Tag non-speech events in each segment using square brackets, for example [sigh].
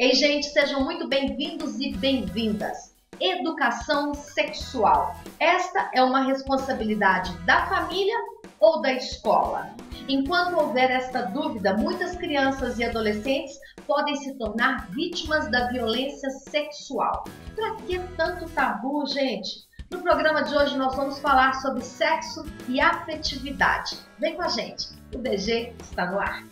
Ei, gente, sejam muito bem-vindos e bem-vindas. Educação sexual. Esta é uma responsabilidade da família ou da escola? Enquanto houver esta dúvida, muitas crianças e adolescentes podem se tornar vítimas da violência sexual. Para que tanto tabu, gente? No programa de hoje nós vamos falar sobre sexo e afetividade. Vem com a gente, o DG está no ar.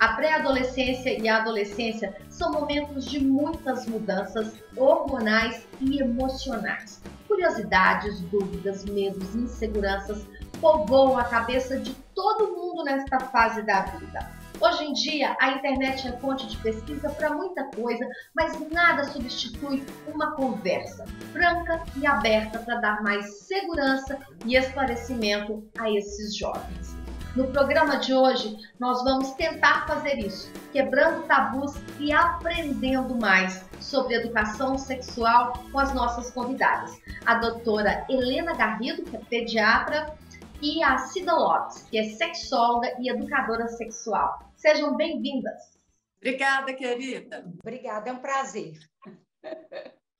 A pré-adolescência e a adolescência são momentos de muitas mudanças hormonais e emocionais. Curiosidades, dúvidas, medos, inseguranças povoam a cabeça de todo mundo nesta fase da vida. Hoje em dia, a internet é fonte de pesquisa para muita coisa, mas nada substitui uma conversa franca e aberta para dar mais segurança e esclarecimento a esses jovens. No programa de hoje, nós vamos tentar fazer isso, quebrando tabus e aprendendo mais sobre educação sexual com as nossas convidadas. A doutora Helena Garrido, que é pediatra, e a Cida Lopes, que é sexóloga e educadora sexual. Sejam bem-vindas. Obrigada, querida. Obrigada, é um prazer.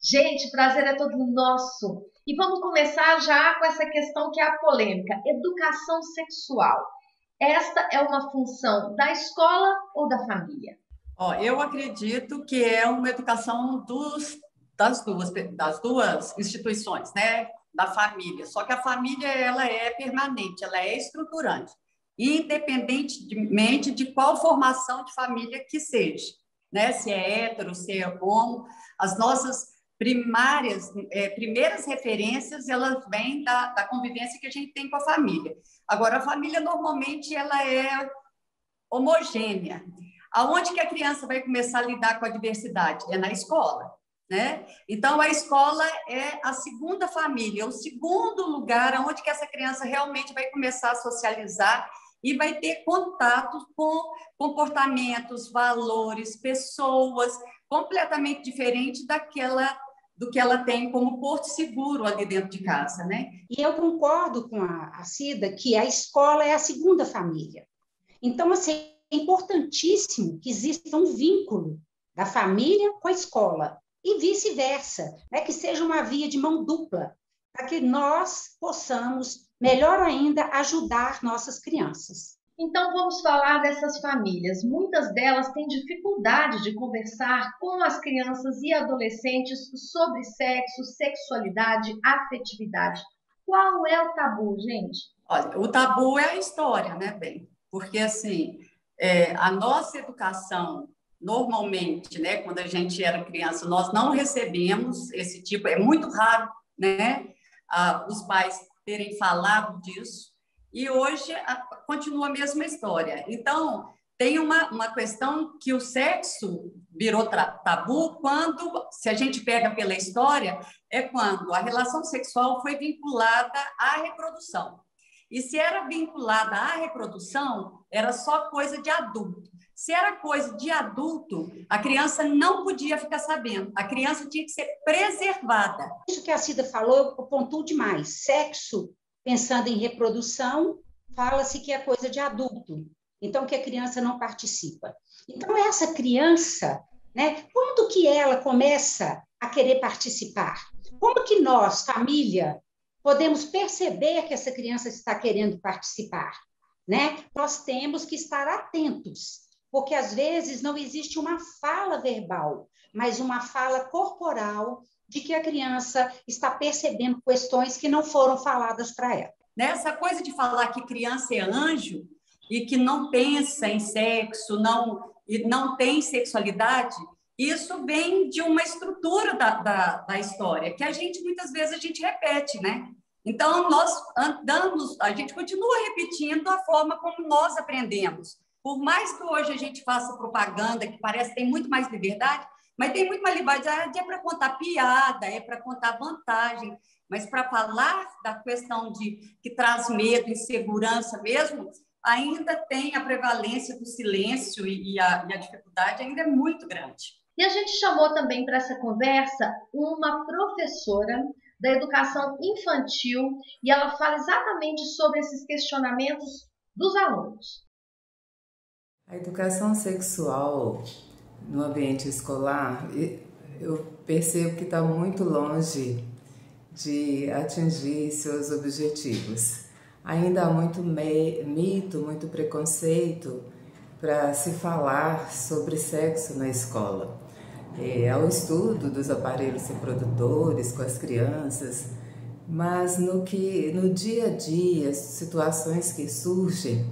Gente, prazer é todo nosso. E vamos começar já com essa questão que é a polêmica: educação sexual. Esta é uma função da escola ou da família? Ó, eu acredito que é uma educação dos, das, duas, das duas instituições, né? Da família. Só que a família ela é permanente, ela é estruturante, independentemente de qual formação de família que seja, né? Se é hétero, se é homo, as nossas primárias, é, primeiras referências, elas vêm da, da convivência que a gente tem com a família. Agora, a família, normalmente, ela é homogênea. Aonde que a criança vai começar a lidar com a diversidade? É na escola. Né? Então, a escola é a segunda família, o segundo lugar onde que essa criança realmente vai começar a socializar e vai ter contato com comportamentos, valores, pessoas completamente diferentes daquela do que ela tem como porto seguro ali dentro de casa, né? E eu concordo com a, a Cida que a escola é a segunda família. Então, assim, é importantíssimo que exista um vínculo da família com a escola e vice-versa, né? que seja uma via de mão dupla, para que nós possamos, melhor ainda, ajudar nossas crianças. Então vamos falar dessas famílias. Muitas delas têm dificuldade de conversar com as crianças e adolescentes sobre sexo, sexualidade, afetividade. Qual é o tabu, gente? Olha, o tabu é a história, né, bem? Porque assim, é, a nossa educação normalmente, né, quando a gente era criança, nós não recebemos esse tipo, é muito raro, né, os pais terem falado disso e hoje a, continua a mesma história. Então, tem uma, uma questão que o sexo virou tabu quando, se a gente pega pela história, é quando a relação sexual foi vinculada à reprodução. E se era vinculada à reprodução, era só coisa de adulto. Se era coisa de adulto, a criança não podia ficar sabendo. A criança tinha que ser preservada. Isso que a Cida falou, eu pontuo demais. Sexo pensando em reprodução, fala-se que é coisa de adulto, então que a criança não participa. Então essa criança, né, quando que ela começa a querer participar? Como que nós, família, podemos perceber que essa criança está querendo participar, né? Nós temos que estar atentos, porque às vezes não existe uma fala verbal, mas uma fala corporal de que a criança está percebendo questões que não foram faladas para ela. Nessa coisa de falar que criança é anjo e que não pensa em sexo, não, e não tem sexualidade, isso vem de uma estrutura da, da, da história, que a gente, muitas vezes, a gente repete, né? Então, nós andamos, a gente continua repetindo a forma como nós aprendemos. Por mais que hoje a gente faça propaganda, que parece que tem muito mais liberdade, mas tem muito mais liberdade, é para contar piada, é para contar vantagem, mas para falar da questão de que traz medo, insegurança mesmo, ainda tem a prevalência do silêncio e, a, e a dificuldade ainda é muito grande. E a gente chamou também para essa conversa uma professora da educação infantil e ela fala exatamente sobre esses questionamentos dos alunos. A educação sexual no ambiente escolar, eu percebo que está muito longe de atingir seus objetivos. Ainda há muito mito, muito preconceito para se falar sobre sexo na escola. É, ao estudo dos aparelhos reprodutores com as crianças, mas no que no dia a dia, situações que surgem,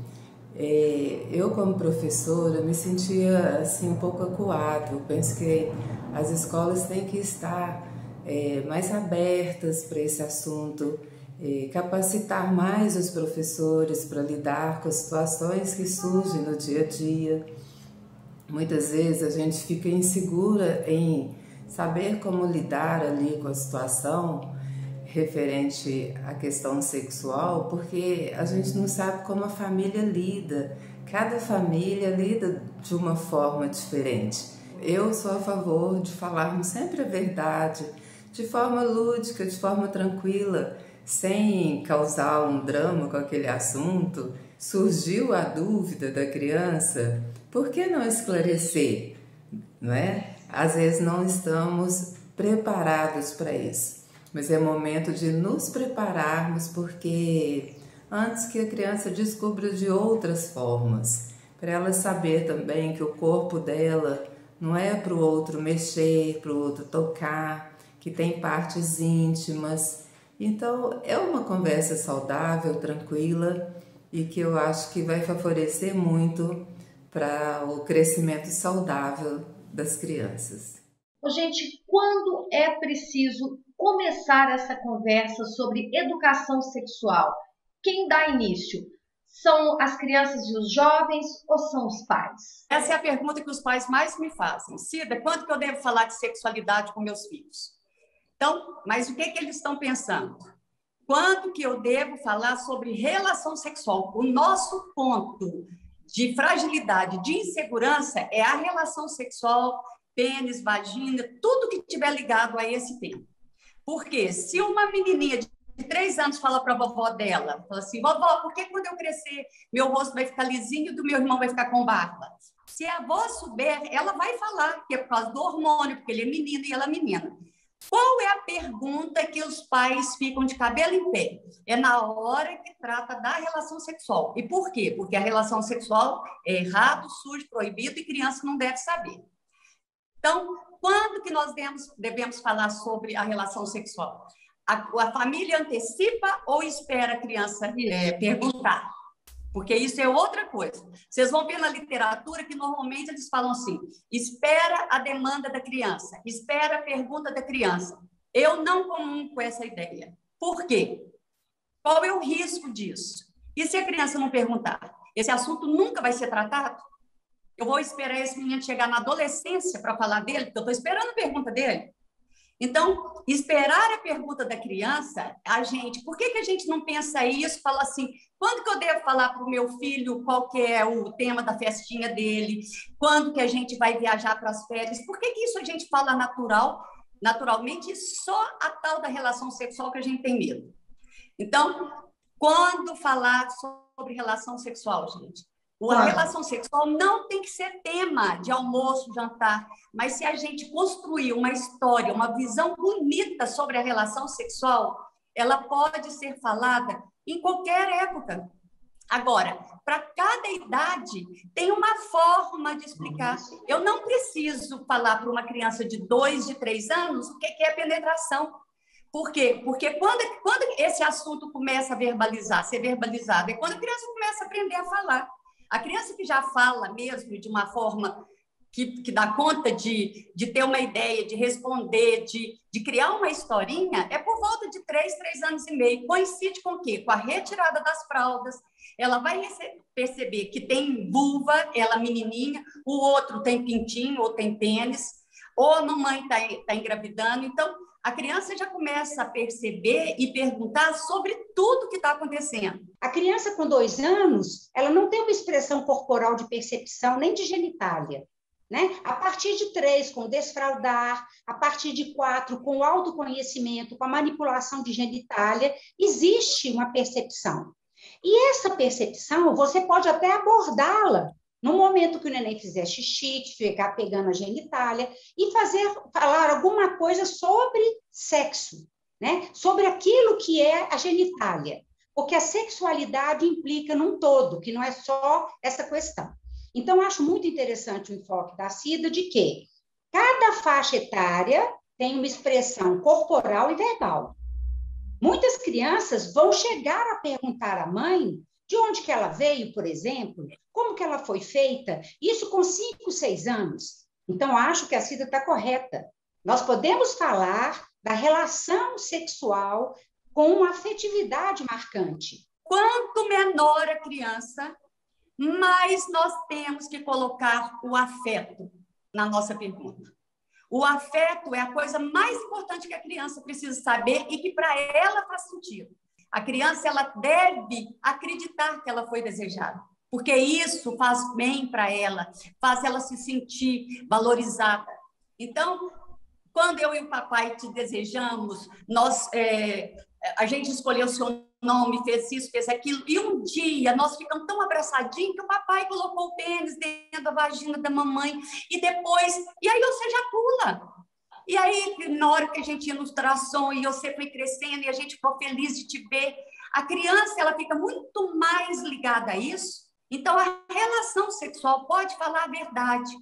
é, eu como professora me sentia assim um pouco acuado. Eu penso que as escolas têm que estar é, mais abertas para esse assunto, é, capacitar mais os professores para lidar com as situações que surgem no dia a dia. Muitas vezes a gente fica insegura em saber como lidar ali com a situação referente à questão sexual, porque a gente não sabe como a família lida. Cada família lida de uma forma diferente. Eu sou a favor de falarmos sempre a verdade, de forma lúdica, de forma tranquila, sem causar um drama com aquele assunto. Surgiu a dúvida da criança, por que não esclarecer? Não é? Às vezes não estamos preparados para isso, mas é momento de nos prepararmos porque antes que a criança descubra de outras formas, para ela saber também que o corpo dela não é para o outro mexer, para o outro tocar, que tem partes íntimas. Então, é uma conversa saudável, tranquila e que eu acho que vai favorecer muito para o crescimento saudável das crianças. Gente, quando é preciso começar essa conversa sobre educação sexual? Quem dá início? São as crianças e os jovens ou são os pais? Essa é a pergunta que os pais mais me fazem. Cida, quando que eu devo falar de sexualidade com meus filhos? Então, mas o que, que eles estão pensando? Quando que eu devo falar sobre relação sexual? O nosso ponto de fragilidade, de insegurança é a relação sexual, pênis, vagina, tudo que tiver ligado a esse tema. Porque se uma menininha de três anos fala para a vovó dela, fala assim, vovó, por que quando eu crescer meu rosto vai ficar lisinho e do meu irmão vai ficar com barba? Se a avó souber, ela vai falar que é por causa do hormônio, porque ele é menino e ela é menina. Qual é a pergunta que os pais ficam de cabelo em pé? É na hora que trata da relação sexual. E por quê? Porque a relação sexual é errado, sujo, proibido e criança não deve saber. Então, quando que nós devemos, devemos falar sobre a relação sexual? A, a família antecipa ou espera a criança é, perguntar? porque isso é outra coisa. Vocês vão ver na literatura que normalmente eles falam assim: espera a demanda da criança, espera a pergunta da criança. Eu não comungo com essa ideia. Por quê? Qual é o risco disso? E se a criança não perguntar? Esse assunto nunca vai ser tratado? Eu vou esperar esse menino chegar na adolescência para falar dele, porque eu estou esperando a pergunta dele. Então, esperar a pergunta da criança, a gente, por que, que a gente não pensa isso? Fala assim, quando que eu devo falar para o meu filho qual que é o tema da festinha dele? Quando que a gente vai viajar para as férias? Por que, que isso a gente fala natural, naturalmente, só a tal da relação sexual que a gente tem medo? Então, quando falar sobre relação sexual, gente, a relação sexual não tem que ser tema de almoço, jantar, mas se a gente construir uma história, uma visão bonita sobre a relação sexual, ela pode ser falada em qualquer época. Agora, para cada idade, tem uma forma de explicar. Eu não preciso falar para uma criança de dois, de três anos o que é penetração. Por quê? Porque quando, quando esse assunto começa a verbalizar, ser verbalizado, é quando a criança começa a aprender a falar. A criança que já fala mesmo de uma forma que, que dá conta de, de ter uma ideia, de responder, de, de criar uma historinha, é por volta de três, três anos e meio. Coincide com o quê? Com a retirada das fraldas. Ela vai perceber que tem vulva, ela menininha, o outro tem pintinho ou tem pênis, ou a mamãe está tá engravidando. Então, a criança já começa a perceber e perguntar sobre tudo que está acontecendo. A criança com dois anos, ela não tem uma expressão corporal de percepção nem de genitália. Né? A partir de três, com desfraudar, a partir de quatro, com o autoconhecimento, com a manipulação de genitália, existe uma percepção. E essa percepção, você pode até abordá-la no momento que o neném fizer xixi, ficar pegando a genitália, e fazer, falar alguma coisa sobre sexo, né? sobre aquilo que é a genitália. Porque a sexualidade implica num todo, que não é só essa questão. Então, acho muito interessante o enfoque da CIDA de que cada faixa etária tem uma expressão corporal e verbal. Muitas crianças vão chegar a perguntar à mãe de onde que ela veio, por exemplo, como que ela foi feita, isso com 5, 6 anos. Então, acho que a Cida está correta. Nós podemos falar da relação sexual com uma afetividade marcante. Quanto menor a criança, mais nós temos que colocar o afeto na nossa pergunta. O afeto é a coisa mais importante que a criança precisa saber e que para ela faz sentido. A criança ela deve acreditar que ela foi desejada, porque isso faz bem para ela, faz ela se sentir valorizada. Então, quando eu e o papai te desejamos, nós é, a gente escolheu o seu nome, fez isso, fez aquilo, e um dia nós ficamos tão abraçadinhos que o papai colocou o pênis dentro da vagina da mamãe, e depois, e aí você já pula. E aí, na hora que a gente ultrassom e você foi crescendo e a gente ficou feliz de te ver, a criança ela fica muito mais ligada a isso. Então, a relação sexual pode falar a verdade,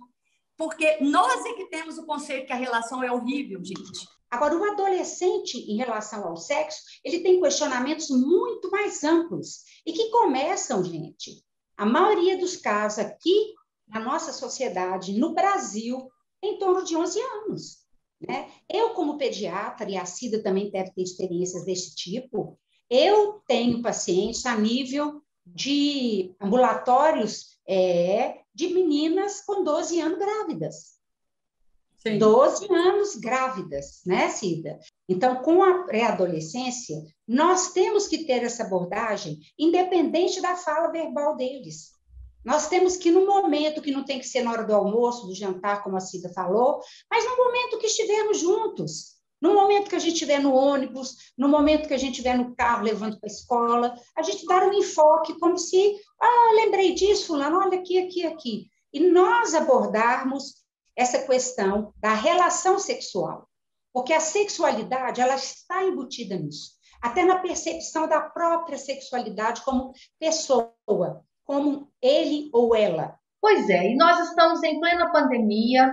porque nós é que temos o conceito que a relação é horrível, gente. Agora, o adolescente, em relação ao sexo, ele tem questionamentos muito mais amplos e que começam, gente, a maioria dos casos aqui na nossa sociedade, no Brasil, em torno de 11 anos. Né? Eu, como pediatra, e a Cida também deve ter experiências desse tipo, eu tenho pacientes a nível de ambulatórios é, de meninas com 12 anos grávidas. Sim. 12 anos grávidas, né, Cida? Então, com a pré-adolescência, nós temos que ter essa abordagem, independente da fala verbal deles. Nós temos que, no momento que não tem que ser na hora do almoço, do jantar, como a Cida falou, mas no momento que estivermos juntos, no momento que a gente estiver no ônibus, no momento que a gente estiver no carro levando para a escola, a gente dar um enfoque como se, ah, lembrei disso, fulano, olha aqui, aqui, aqui. E nós abordarmos essa questão da relação sexual, porque a sexualidade, ela está embutida nisso, até na percepção da própria sexualidade como pessoa, como ele ou ela. Pois é, e nós estamos em plena pandemia,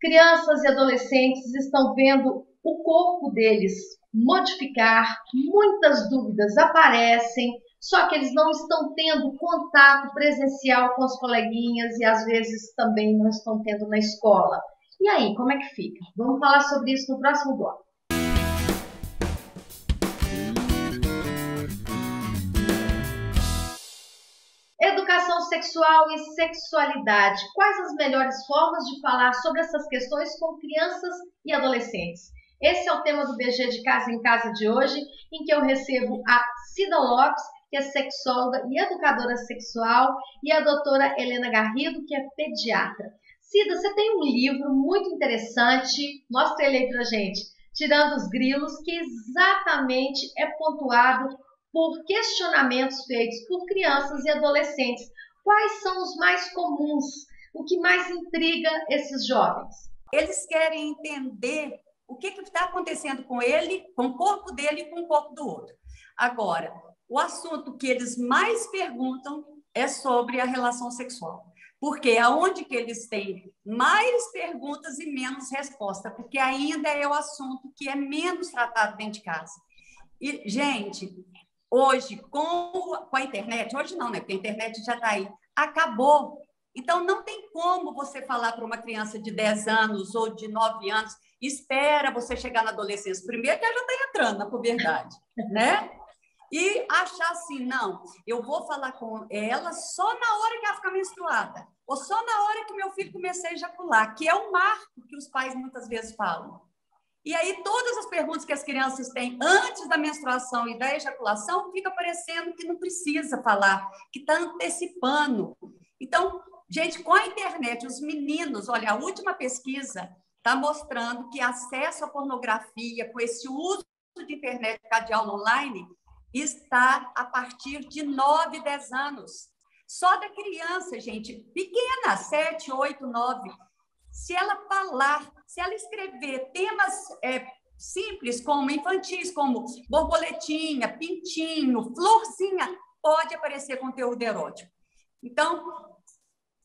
crianças e adolescentes estão vendo o corpo deles modificar, muitas dúvidas aparecem, só que eles não estão tendo contato presencial com os coleguinhas e às vezes também não estão tendo na escola. E aí, como é que fica? Vamos falar sobre isso no próximo bloco. Educação sexual e sexualidade. Quais as melhores formas de falar sobre essas questões com crianças e adolescentes? Esse é o tema do BG de Casa em Casa de hoje, em que eu recebo a Cida Lopes, que é sexóloga e educadora sexual, e a doutora Helena Garrido, que é pediatra. Cida, você tem um livro muito interessante, mostra ele aí pra gente, Tirando os Grilos, que exatamente é pontuado por questionamentos feitos por crianças e adolescentes. Quais são os mais comuns? O que mais intriga esses jovens? Eles querem entender o que está acontecendo com ele, com o corpo dele e com o corpo do outro. Agora, o assunto que eles mais perguntam é sobre a relação sexual. Porque aonde que eles têm mais perguntas e menos resposta, porque ainda é o assunto que é menos tratado dentro de casa. E, gente, Hoje, com, com a internet, hoje não, né? Porque a internet já está aí, acabou. Então, não tem como você falar para uma criança de 10 anos ou de 9 anos, espera você chegar na adolescência. Primeiro que ela já está entrando na puberdade, [laughs] né? E achar assim, não, eu vou falar com ela só na hora que ela ficar menstruada, ou só na hora que meu filho começar a ejacular, que é o marco que os pais muitas vezes falam. E aí, todas as perguntas que as crianças têm antes da menstruação e da ejaculação, fica parecendo que não precisa falar, que está antecipando. Então, Gente, com a internet, os meninos, olha, a última pesquisa está mostrando que acesso à pornografia, com esse uso de internet de aula online, está a partir de 9, 10 anos. Só da criança, gente, pequena, 7, 8, 9. Se ela falar, se ela escrever temas é, simples, como infantis, como borboletinha, pintinho, florzinha, pode aparecer conteúdo erótico. Então,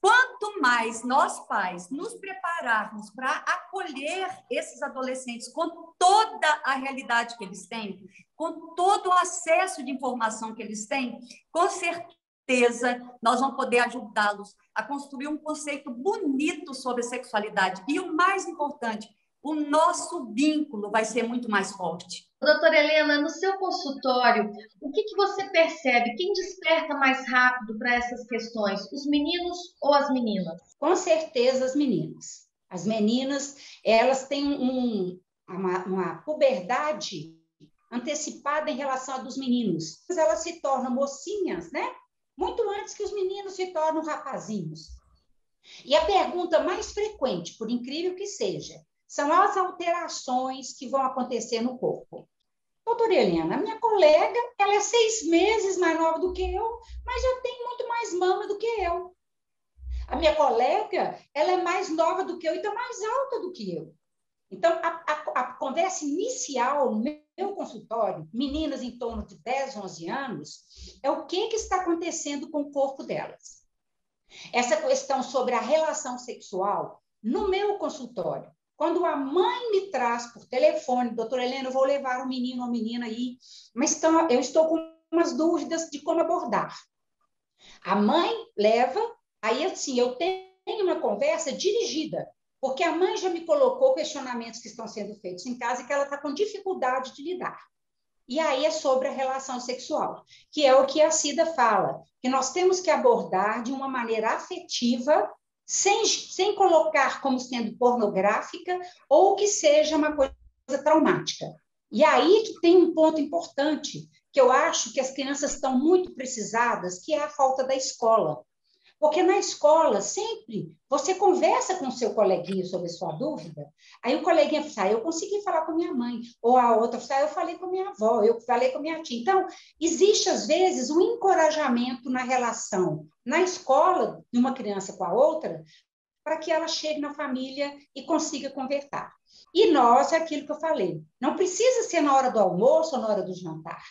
Quanto mais nós pais nos prepararmos para acolher esses adolescentes com toda a realidade que eles têm, com todo o acesso de informação que eles têm, com certeza nós vamos poder ajudá-los a construir um conceito bonito sobre sexualidade. E o mais importante, o nosso vínculo vai ser muito mais forte. Doutora Helena, no seu consultório, o que, que você percebe? Quem desperta mais rápido para essas questões, os meninos ou as meninas? Com certeza as meninas. As meninas, elas têm um, uma, uma puberdade antecipada em relação a dos meninos. Elas se tornam mocinhas, né? Muito antes que os meninos se tornam rapazinhos. E a pergunta mais frequente, por incrível que seja, são as alterações que vão acontecer no corpo. Doutora Helena, minha colega, ela é seis meses mais nova do que eu, mas já tem muito mais mama do que eu. A minha colega, ela é mais nova do que eu e está mais alta do que eu. Então, a, a, a, conversa inicial no meu consultório, meninas em torno de 10, 11 anos, é o que, que está acontecendo com o corpo delas. Essa questão sobre a relação sexual, no meu consultório, quando a mãe me traz por telefone, doutora Helena, eu vou levar o menino ou menina aí, mas eu estou com umas dúvidas de como abordar. A mãe leva, aí assim, eu tenho uma conversa dirigida, porque a mãe já me colocou questionamentos que estão sendo feitos em casa e que ela está com dificuldade de lidar. E aí é sobre a relação sexual, que é o que a Cida fala, que nós temos que abordar de uma maneira afetiva sem, sem colocar como sendo pornográfica ou que seja uma coisa traumática. E aí que tem um ponto importante, que eu acho que as crianças estão muito precisadas, que é a falta da escola. Porque na escola, sempre, você conversa com o seu coleguinha sobre sua dúvida, aí o coleguinha fala, ah, eu consegui falar com minha mãe, ou a outra fala, ah, eu falei com minha avó, eu falei com minha tia. Então, existe, às vezes, um encorajamento na relação, na escola, de uma criança com a outra, para que ela chegue na família e consiga conversar. E nós, é aquilo que eu falei, não precisa ser na hora do almoço ou na hora do jantar.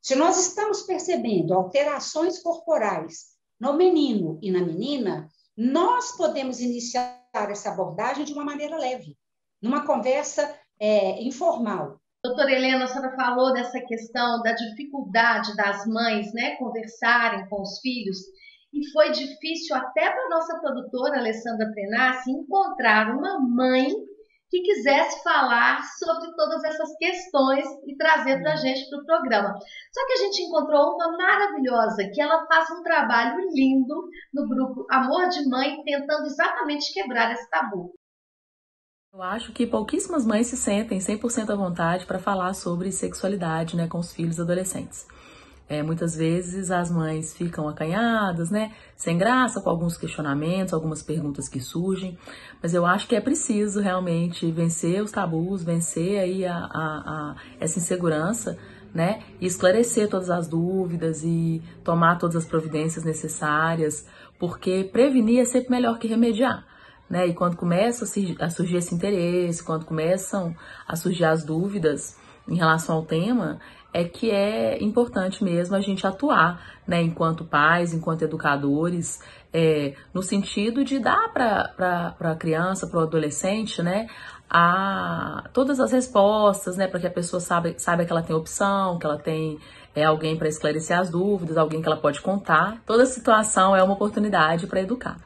Se nós estamos percebendo alterações corporais no menino e na menina, nós podemos iniciar essa abordagem de uma maneira leve, numa conversa é, informal. Doutora Helena, a senhora falou dessa questão da dificuldade das mães né, conversarem com os filhos, e foi difícil até para a nossa produtora, Alessandra Prenassi, encontrar uma mãe que quisesse falar sobre todas essas questões e trazer para a gente para o programa. Só que a gente encontrou uma maravilhosa, que ela faz um trabalho lindo no grupo Amor de Mãe, tentando exatamente quebrar esse tabu. Eu acho que pouquíssimas mães se sentem 100% à vontade para falar sobre sexualidade né, com os filhos adolescentes. É, muitas vezes as mães ficam acanhadas, né? Sem graça, com alguns questionamentos, algumas perguntas que surgem. Mas eu acho que é preciso realmente vencer os tabus, vencer aí a, a, a essa insegurança, né? E esclarecer todas as dúvidas e tomar todas as providências necessárias, porque prevenir é sempre melhor que remediar. Né? E quando começa a surgir esse interesse, quando começam a surgir as dúvidas em relação ao tema, é que é importante mesmo a gente atuar, né, enquanto pais, enquanto educadores, é, no sentido de dar para a criança, para o adolescente, né, a, todas as respostas, né, para que a pessoa saiba, saiba que ela tem opção, que ela tem é, alguém para esclarecer as dúvidas, alguém que ela pode contar. Toda situação é uma oportunidade para educar.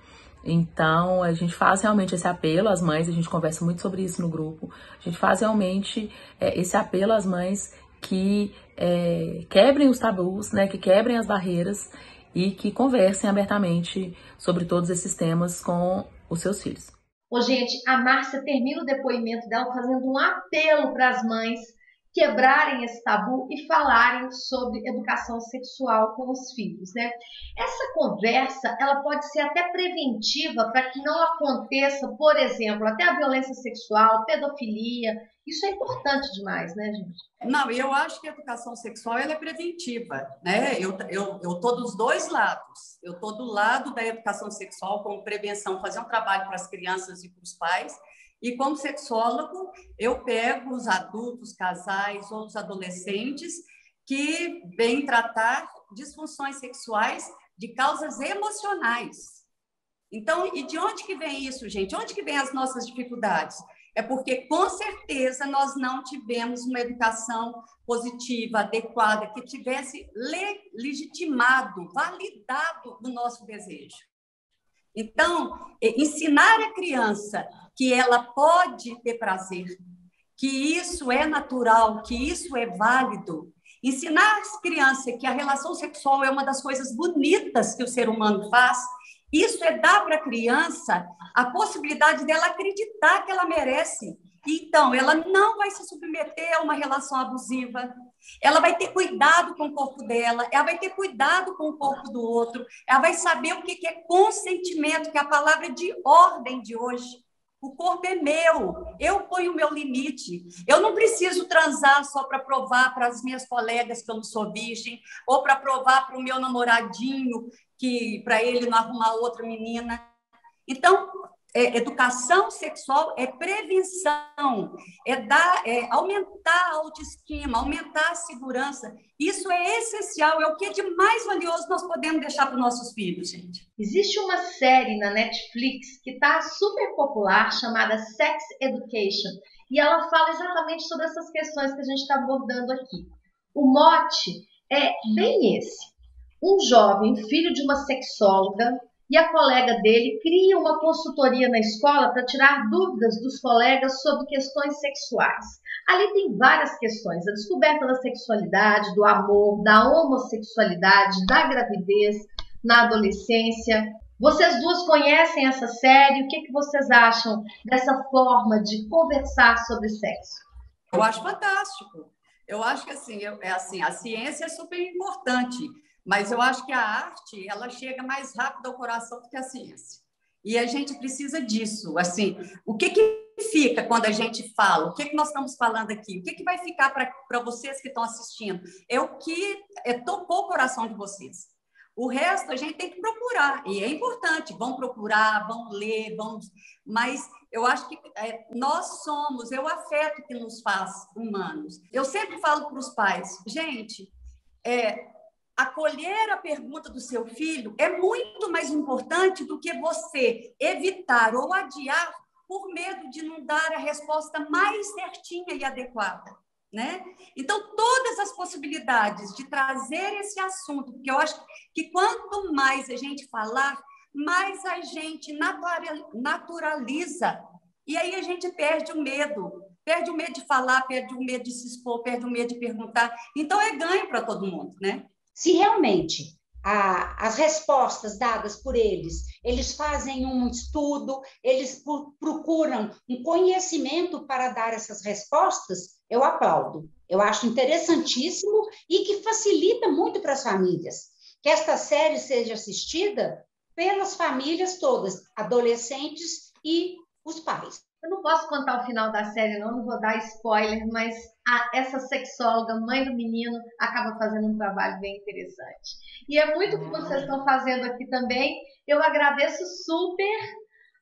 Então, a gente faz realmente esse apelo às mães, a gente conversa muito sobre isso no grupo. A gente faz realmente é, esse apelo às mães que é, quebrem os tabus, né, que quebrem as barreiras e que conversem abertamente sobre todos esses temas com os seus filhos. Ô, gente, a Márcia termina o depoimento dela fazendo um apelo para as mães quebrarem esse tabu e falarem sobre educação sexual com os filhos, né? Essa conversa, ela pode ser até preventiva para que não aconteça, por exemplo, até a violência sexual, pedofilia. Isso é importante demais, né, gente? Não, eu acho que a educação sexual ela é preventiva, né? Eu eu eu tô dos dois lados. Eu tô do lado da educação sexual como prevenção, fazer um trabalho para as crianças e para os pais e como sexólogo, eu pego os adultos, casais ou os adolescentes que vêm tratar disfunções sexuais de causas emocionais. Então, e de onde que vem isso, gente? Onde que vem as nossas dificuldades? É porque, com certeza, nós não tivemos uma educação positiva, adequada, que tivesse legitimado, validado o nosso desejo. Então, ensinar a criança que ela pode ter prazer, que isso é natural, que isso é válido. Ensinar as crianças que a relação sexual é uma das coisas bonitas que o ser humano faz, isso é dar para a criança a possibilidade dela acreditar que ela merece. Então, ela não vai se submeter a uma relação abusiva, ela vai ter cuidado com o corpo dela, ela vai ter cuidado com o corpo do outro, ela vai saber o que é consentimento, que é a palavra de ordem de hoje. O corpo é meu, eu ponho o meu limite. Eu não preciso transar só para provar para as minhas colegas que eu não sou virgem, ou para provar para o meu namoradinho que para ele não arrumar outra menina. Então, é, educação sexual é prevenção, é, dar, é aumentar a autoestima, aumentar a segurança. Isso é essencial, é o que de mais valioso nós podemos deixar para os nossos filhos, gente. Existe uma série na Netflix que está super popular chamada Sex Education e ela fala exatamente sobre essas questões que a gente está abordando aqui. O mote é bem esse. Um jovem, filho de uma sexóloga, e a colega dele cria uma consultoria na escola para tirar dúvidas dos colegas sobre questões sexuais. Ali tem várias questões: a descoberta da sexualidade, do amor, da homossexualidade, da gravidez na adolescência. Vocês duas conhecem essa série? O que, que vocês acham dessa forma de conversar sobre sexo? Eu acho fantástico. Eu acho que assim, é assim, a ciência é super importante mas eu acho que a arte ela chega mais rápido ao coração do que a ciência. E a gente precisa disso. Assim, o que, que fica quando a gente fala? O que, que nós estamos falando aqui? O que, que vai ficar para vocês que estão assistindo? É o que é, tocou o coração de vocês. O resto a gente tem que procurar, e é importante, vão procurar, vão ler, vão. Mas eu acho que é, nós somos, é o afeto que nos faz humanos. Eu sempre falo para os pais, gente, é, acolher a pergunta do seu filho é muito mais importante do que você evitar ou adiar por medo de não dar a resposta mais certinha e adequada. Né? Então, todas as possibilidades de trazer esse assunto, porque eu acho que quanto mais a gente falar, mais a gente naturaliza. E aí a gente perde o medo. Perde o medo de falar, perde o medo de se expor, perde o medo de perguntar. Então, é ganho para todo mundo, né? Se realmente a, as respostas dadas por eles, eles fazem um estudo, eles procuram um conhecimento para dar essas respostas, eu aplaudo. Eu acho interessantíssimo e que facilita muito para as famílias. Que esta série seja assistida pelas famílias todas, adolescentes e os pais. Eu não posso contar o final da série, não, não vou dar spoiler, mas a, essa sexóloga, mãe do menino, acaba fazendo um trabalho bem interessante. E é muito o que vocês estão fazendo aqui também. Eu agradeço super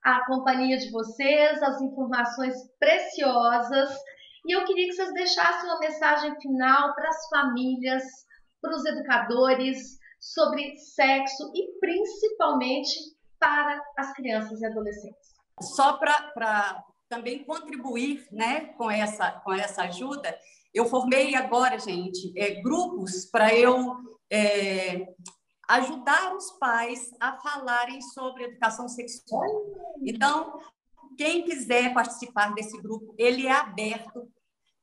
a companhia de vocês, as informações preciosas. E eu queria que vocês deixassem uma mensagem final para as famílias, para os educadores, sobre sexo e principalmente para as crianças e adolescentes. Só para também contribuir né, com, essa, com essa ajuda. Eu formei agora, gente, é, grupos para eu é, ajudar os pais a falarem sobre educação sexual. Então, quem quiser participar desse grupo, ele é aberto,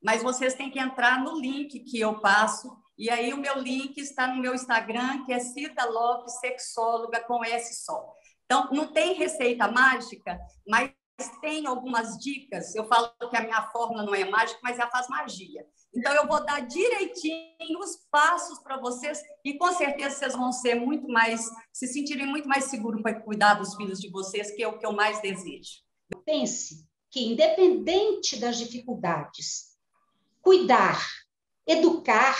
mas vocês têm que entrar no link que eu passo. E aí, o meu link está no meu Instagram, que é Cida Lopes Sexóloga com S só. Então, não tem receita mágica, mas tem algumas dicas. Eu falo que a minha fórmula não é mágica, mas ela faz magia. Então, eu vou dar direitinho os passos para vocês e com certeza vocês vão ser muito mais, se sentirem muito mais seguros para cuidar dos filhos de vocês, que é o que eu mais desejo. Pense que, independente das dificuldades, cuidar, educar,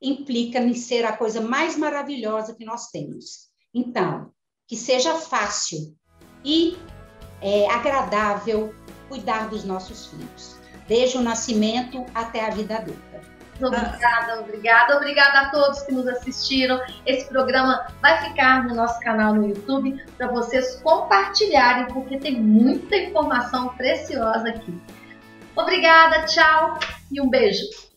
implica em ser a coisa mais maravilhosa que nós temos. Então, que seja fácil e é, agradável cuidar dos nossos filhos, desde o nascimento até a vida adulta. Obrigada, obrigada, obrigada a todos que nos assistiram. Esse programa vai ficar no nosso canal no YouTube para vocês compartilharem, porque tem muita informação preciosa aqui. Obrigada, tchau e um beijo.